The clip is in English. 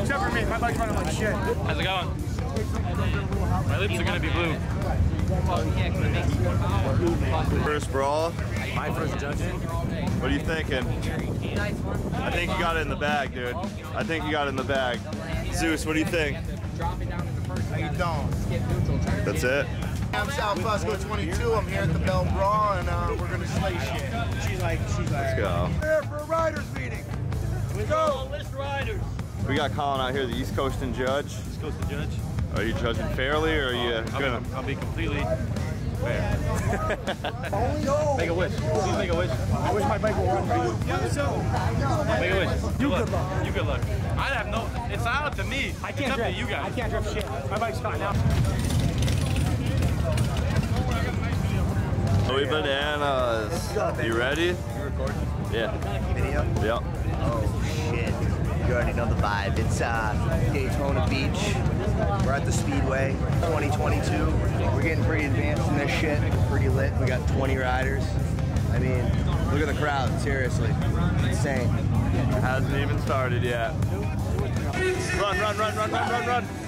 Except for me, my bike's running like shit. How's it going? My lips are gonna be blue. First brawl. My first judging. What are you thinking? I think you got it in the bag, dude. I think you got it in the bag. Zeus, what do you think? I don't. That's it. I'm South Fusco 22. I'm here at the Bell Brawl, and uh, we're gonna slay shit. She's like, she's like. Let's go. Let's go. List riders. We got Colin out here, the Eastcoastin judge. East Coast to judge. Are you judging fairly or are you I'll, gonna? be, I'll be completely fair. make a wish. Please make a wish. I wish my bike would run for you. Make a wish. You good luck. You good luck. I have no. It's not up to me. I can't up drift. to you guys. I can't drift shit. My bike's fine now. Louis Bananas. You ready? You recording? Yeah. Video? Yep. Oh shit. You already know the vibe. It's uh, Daytona Beach. We're at the Speedway 2022. We're getting pretty advanced in this shit. Pretty lit. We got 20 riders. I mean, look at the crowd. Seriously. Insane. It hasn't even started yet. Run, run, run, run, run, run, run.